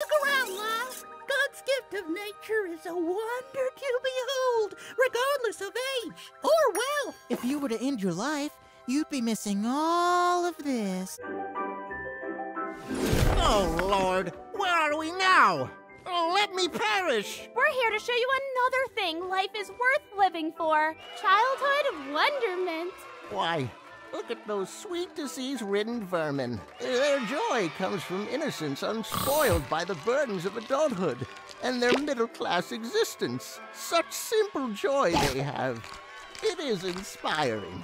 Look around, Lyle. God's gift of nature is a wonder to behold, regardless of age or wealth. If you were to end your life, you'd be missing all of this. Oh, Lord, where are we now? Oh, let me perish! We're here to show you another thing life is worth living for childhood wonderment. Why, look at those sweet disease ridden vermin. Their joy comes from innocence unspoiled by the burdens of adulthood and their middle class existence. Such simple joy they have. It is inspiring.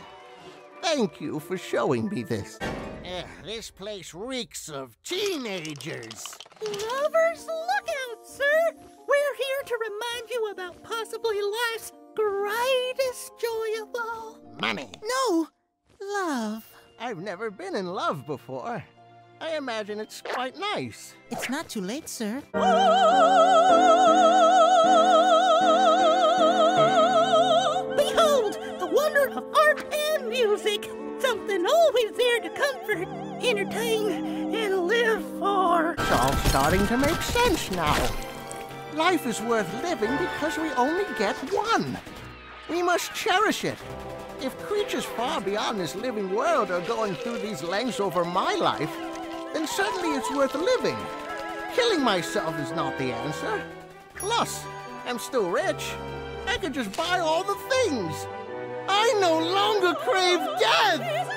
Thank you for showing me this. Eh, this place reeks of teenagers. Lovers, look out, sir. We're here to remind you about possibly life's greatest joy of all. Money. No! Love. I've never been in love before. I imagine it's quite nice. It's not too late, sir. Behold, the wonder of art and music. Something always there to comfort, entertain, and live for. It's all starting to make sense now. Life is worth living because we only get one. We must cherish it. If creatures far beyond this living world are going through these lengths over my life, then certainly it's worth living. Killing myself is not the answer. Plus, I'm still rich. I could just buy all the things. I no longer crave death!